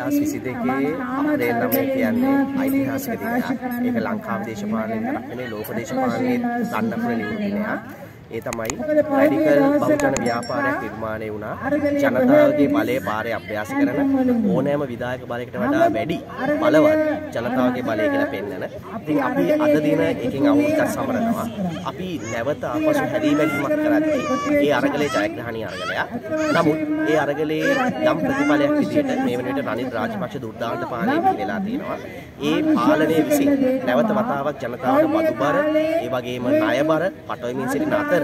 2022 අප්‍රේල් 9 කියන්නේ ඓතිහාසික දිනයක්. ඒක ලංකාවේ දේශපාලනයෙන් තරක් නෙමෙයි ලෝක දේශපාලනයේ ගන්න පුළුවන් දිනයක්. ඒ තමයි රැඩිකල් බහුජන ව්‍යාපාරයක් නිර්මාණය වුණා. ජනතාවගේ බලය පාරේ අභ්‍යාස කරන ඕනෑම විධායක බලයකට වඩා වැඩි බලවත් ජනතාවගේ බලය කියලා පෙන්වන. ඉතින් අපි අද දින එකකින් අවුරුද්දක් සමරනවා. අපි නැවත ආපසු හැදී බැලීමක් කරද්දී ඒ අරගලේ ජයග්‍රහණීය අරගලයක්. නමුත් ඒ අරගලේ යම් ප්‍රතිඵලයක් විදිහට මේ වන විට රනිල් රාජපක්ෂ දුර්දාන්ත පාලනය වෙලා තියෙනවා. ඒ පාලනය විසින් නැවත වතාවක් ජනතාවට බදුබර, ඒ වගේම ණයබර පටවමින් සිටින අතර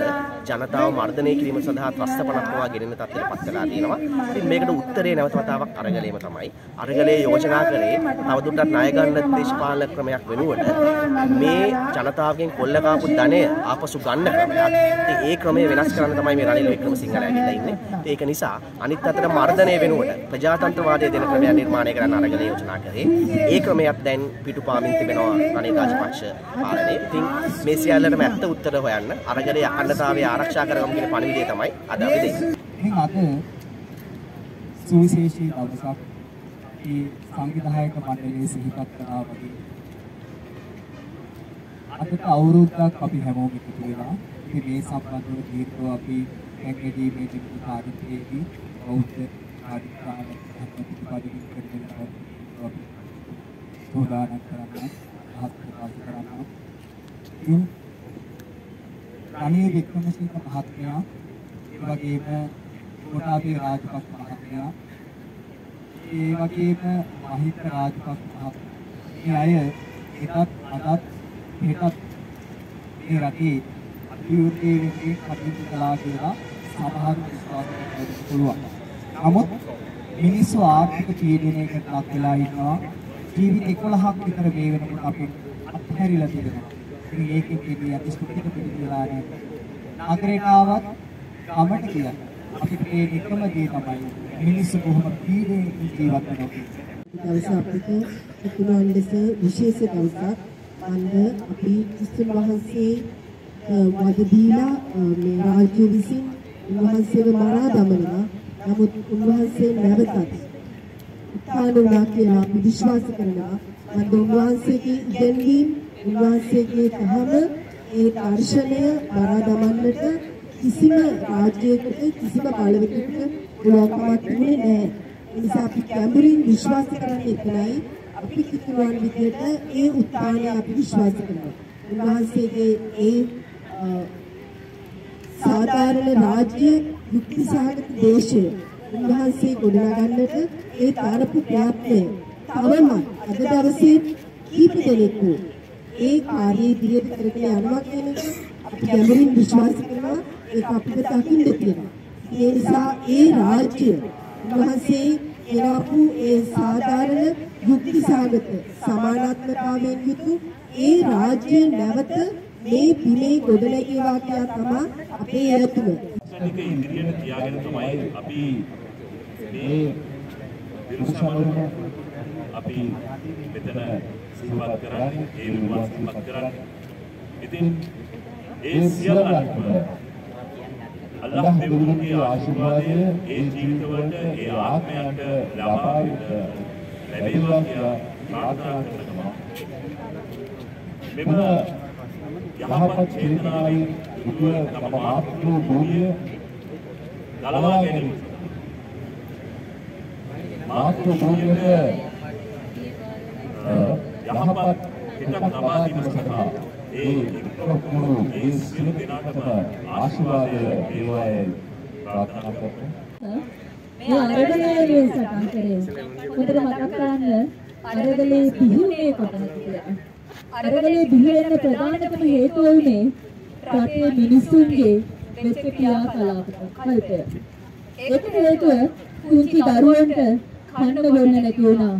ජනතාව මර්ධනය කිරීම සඳහා ත්‍රස්ත පනක් පවා ගෙනෙන තත්ත්වයට පත් වෙලා තියෙනවා. ඉතින් මේකට උත්තරේ නැවත වතාවක් අරගලේම තමයි. අරගලේ යෝජනා කළේ තවදුරටත් ණය ගන්න දේශපාලන ක්‍රමයක් වෙනුවට මේ ජනතාවගෙන් කොල්ල කාපු ධනය ආපසු ගන්න ක්‍රමයක්. ඉතින් ඒ ක්‍රමය වෙනස් කරන්න තමයි මේ රනිල් වික්‍රමසිංහ ඇවිල්ලා ඉන්නේ. ඒක නිසා අනිත් අතට මර්ධනය වෙනුවට ප්‍රජාතන්ත්‍රවාදය දෙන ක්‍රමයක් නිර්මාණය කරන්න අරගලේ යෝජනා කරේ. ඒ ක්‍රමයක් දැන් පිටුපාමින් තිබෙනවා රනිල් රාජපක්ෂ පාලනයේ. ඉතින් මේ සියල්ලටම ඇත්ත උත්තර හොයන්න අරගලේ අඛණ්ඩතාවය ආරක්ෂා කරගමු කියන පණිවිඩය තමයි අද අපි දෙන්නේ. ඉතින් අද සුවිශේෂී දවසක් ඒ සංවිධායක මණ්ඩලයේ සිහිපත් කරනවා වගේ අදට අවුරුද්දක් අපි හැමෝම එකතු වෙලා ඉතින් මේ සම්බන්ධව දීර්ඝව අපි පැකේජී මේ දිනු කාර්යයේදී බෞද්ධ කාර්යකාල ප්‍රතිපදින් කරගෙන අපි සෝදානම් කරන්න මහත් ප්‍රකාශ කරනවා ඉතින් රනිල් වික්‍රමසිංහ මහත්මයා ඒ වගේම කොටාබේ රාජපක්ෂ මහත්මයා ඒ වගේම මහින්ද රාජපක්ෂ මහත්මයා මේ අය එදත් අදත් හෙටත් මේ රටේ අභිවෘද්ධිය වෙනුවෙන් කටයුතු කළා කියලා සමහර විශ්වාස කරන්න පුළුවන්. නමුත් මිනිස්සු ආර්ථික පීඩනයකට ලක් වෙලා ඉන්නවා. ජීවිත 11ක් විතර මේ වෙනකොට අපි අත්හැරිලා තිබෙනවා. ඉතින් ඒකෙන් ඉන්නේ අපි සුපිට පිළිදලා නැහැ. නගරයට ආවත් ගමට කියලා අපිට මේ එකම දේ තමයි මිනිස්සු කොහොම පීඩනයකින් ජීවත් වෙනවා. දවස අපිට උතුමන් ලෙස විශේෂ දවසක් අන්න අපි ක්‍රිස්තුන් වහන්සේ වද දීලා මේ රාජ්‍ය විසින් උන්වහන්සේව මරා දමනවා. නමුත් උන්වහන්සේ නැවතත් උත්ථාන වුණා කියලා අපි විශ්වාස කරනවා. මන්ද උන්වහන්සේගේ ඉගැන්වීම් උන්වහන්සේගේ තහම ඒ දර්ශනය මරා දමන්නට කිසිම රාජ්‍යයකට කිසිම බලවේගයකට පුළුවන්කමක් තිබුණේ නැහැ. ඒ නිසා අපි ගැඹුරින් විශ්වාස කරන්නේ එතනයි. අපි කිතුරුවන් විදියට ඒ උත්ථානය අපි විශ්වාස කරනවා. උන්වහන්සේගේ ඒ සාධාරණ රාජ්‍ය යුක්ති සහගත දේශය උන්වහන්සේ ගොඩනගන්නට ඒ තරපු ප්‍රයත්නය තවම අද දවසේ කීප දෙනෙකු ඒ කාර්යය ඉදිරියට කරගෙන යනවා කියන එක අපි ගැඹුරින් විශ්වාස කරනවා ඒක අපිට දකින්න තියෙනවා. ඒ නිසා ඒ රාජ්‍ය උන්වහන්සේ එනපු ඒ සාධාරණ යුක්ති සහගත සමානාත්මතාවයෙන් යුතු ඒ රාජ්‍ය නැවත මේ බිමේ ගොඩනැගේවා කියලා තමයි අපේ එරතුම. ඒක ඉදිරියට තියාගෙන තමයි අපි මේ විරුසමරුම අපි මෙතන සිහිපත් කරන්නේ ඒ විවාහ සිහිපත් කරන්නේ. ඉතින් ඒ සියල්ලක්ම අල්ලාහ් දෙවියන්ගේ ආශිර්වාදය ඒ ජීවිතවලට ඒ ආත්මයන්ට ලබා ලැබේවා කියලා ප්‍රාර්ථනා කරනවා. මෙම යහපත් චේතනාවෙන් යුතුව තම මාතෘ භූමිය ගලවා ගැනීම. මාතෘ භූමියට යහපත් හිතක් ලබා දීම සඳහා ඒ ඉක්මනු ඒ සියලු දෙනාටම ආශිර්වාදය වේවායි ප්‍රාර්ථනා කරමු. මේ අරගලයේ සටන් කරේ. හොඳට මතක් කරන්න අරගලේ පිහිනේ කොතනද කියලා. අරගලේ බිහිවෙන්න ප්‍රධානතම හේතුව උනේ රටේ මිනිස්සුන්ගේ වෙච්ච ක්‍රියාකලාප කල්පය. ඒක හේතුව කුංචි දරුවන්ට කන්න බොන්න නැති වුණා.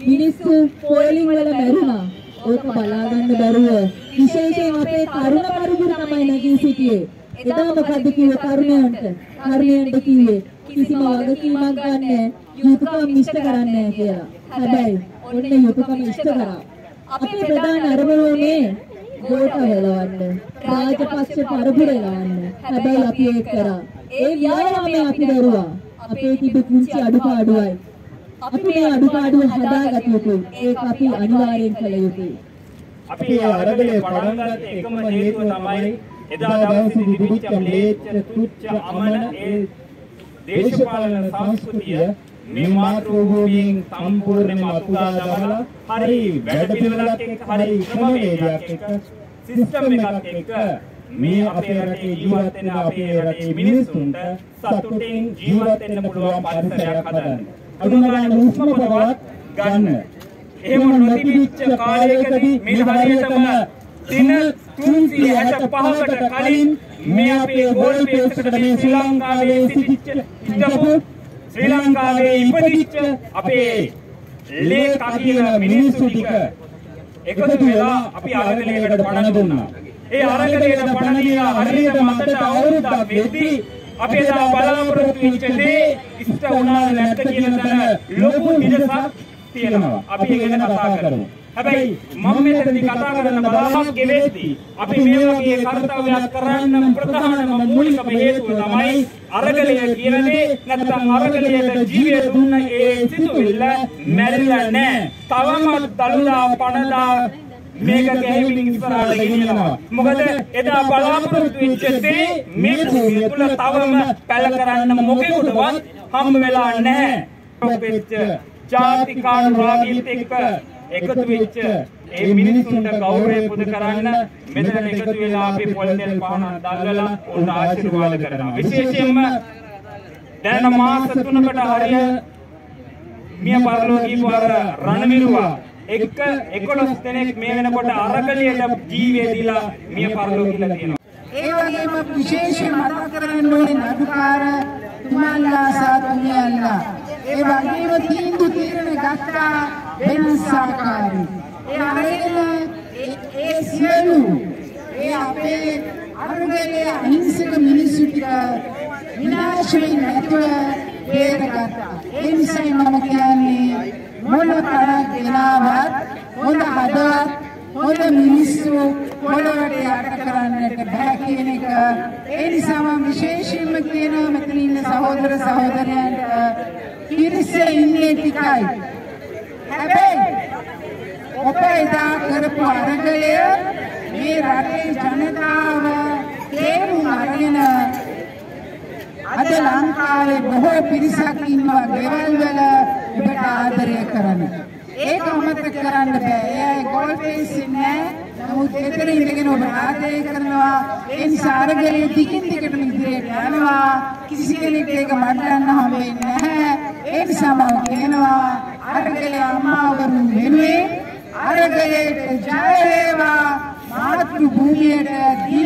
මිනිස්සු පොලිං වල මැරුණා. ඕක බලා ගන්න බැරුව විශේෂයෙන් අපේ තරුණ පරිපුර තමයි නැගී සිටියේ. එදා මොකද්ද කිව්වේ තරුණයන්ට? තරුණයන්ට කිව්වේ කිසිම වගකීමක් ගන්න යුතුයකම් ඉෂ්ට කරන්නේ කියලා. හැබැයි ඔන්න යුතුයකම් ඉෂ්ට කරා. අපේ ප්‍රධාන අරමුණේ ගෝඨ වෙලවන්න රාජපක්ෂ පරපුර එලවන්න හැබැයි අපි ඒක කරා ඒ ව්‍යායාමය අපි දරුවා අපේ තිබු කුංචි අඩුපාඩුවයි අපි මේ අඩුපාඩු හදාගත යුතුයි. ඒක අපි අනිවාර්යෙන් කළ යුතුයි. අපි ඒ අරගලේ පටන් ගත්ත එකම හේතුව තමයි එදා දවසේ තිබිච්ච ම්ලේච්ඡ තුච්ඡ අමන ඒ දේශපාලන සංස්කෘතිය මේ මාතෘභූමියෙන් සම්පූර්ණයෙන්ම අතුදා දමලා හරි වැඩ පිළිවෙලක් එක්ක හරි ක්‍රමවේදයක් එක්ක සිස්ටම් එකක් එක්ක මේ අපේ රටේ ජීවත් වෙන අපේ රටේ මිනිස්සුන්ට සතුටින් ජීවත් වෙන්න පුළුවන් පරිසරයක් හදන්න. අනුගමන හුස්ම පොරවත් ගන්න. එහෙම නොතිබිච්ච කාලයකදී මේ හරියටම දින 365කට කලින් මේ අපේ ගෝල් පේස්කට මේ ශ්‍රී ලංකාවේ සිටිච්ච හිටපු ශ්‍රී ලංකාවේ ඉපදිච්ච අපේ ලේ කකින මිනිස්සු ටික එකතු වෙලා අපි අරගලයකට පණ දුන්නා. ඒ අරගලයට පණ දීලා හරියට මතට අවුරුද්දක් වෙද්දී අපි එදා බලාපොරොත්තු වෙච්ච දේ ඉෂ්ට වුණාද නැද්ද කියන තැන ලොකු නිදසක් තියෙනවා. අපි ඒක ගැන කතා කරමු. හැබැයි මම මෙතනදී කතා කරන බලාපොරොත්තු ගෙවෙද්දී අපි මේ වගේ කාර්යයක් කරන්න ප්‍රධානම මූලිකම හේතුව තමයි අරගලය කියන දේ නැත්නම් අරගලයට ජීවිත දුන්න ඒ සිතුවිල්ල මැරිලා නැහැ. තවම දළුදා පණදා මේක ගැහිමින් ඉස්සරහට ගෙනියනවා. මොකද එදා බලාපොරොත්තු වෙච්ච දේ මේ භූමිය තුල තවම පැල කරන්න මොකෙකුටවත් හම්බ වෙලා නැහැ. වෙච්ච ජාතිකාන් රාගීත් එක්ක එකතු වෙච්ච ඒ මිනිසුන්ට ගෞරවය පුද කරන්න මෙතන එකතු වෙලා අපි පොල් තෙල් පාන දැල්වලා උන් ආශිර්වාද කරනවා. විශේෂයෙන්ම දැන් මාස 3කට හරිය මිය පරලෝකීව රණවිරුවා එක්ක 11 දෙනෙක් මේ වෙනකොට අරගලියට ජීවය දීලා මිය පරලෝකීලා තියෙනවා. ඒ වගේම විශේෂයෙන් මතක් කරගන්න ඕනේ නඩුකාර තුමාලා සහ තුමියල්ලා. ඒ වගේම තීන්දුව తీරන ගත්තා වෙනස් ආකාරي. ඒ අරගෙන ඒ- ඒ සියලු ඒ අපේ අරගලේ අහිංසක මිනිස්සු ටික විනාශ වෙන්නේ නැතුව බේරගත්තා. ඒ නිසා මම කියන්නේ මොන තරම් ගෙනාවත් හොඳ හදවත් හොඳ මිනිස්සු පොළොවට යට කරන්නට බෑ කියන එක. ඒ නිසා මම විශේෂයෙන්ම කියනවා මෙතන ඉන්න සහෝදර සහෝදරයන්ට පිරිස ඉන්නේ ටිකයි. හැබැයි ඔබ එදා කරපු අරගලය මේ රටේ ජනතාව තේරුම් අරගෙන අද ලංකාවේ බොහෝ පිරිසක් ඉන්නවා ගෙවල් වල ඔබට ආදරය කරන. ඒක අමතක කරන්න බෑ. එයා ගෝල් පේස් නෑ. නමුත් එතන ඉඳගෙන ඔබ ආදරය කරනවා. ඒ නිසා අරගලේ දිගින් දිගටම ඉදිරියට යනවා. කිසි කෙනෙක් ඒක මඩන්න හම්බෙන්නේ නැහැ. ඒ නිසා මම කියනවා අරගලේ අම්මාවරු වෙනුවෙන් අරගලයට ජය වේවා. මාතෘ භූමියට දිනෙන් දින ජය වේවා.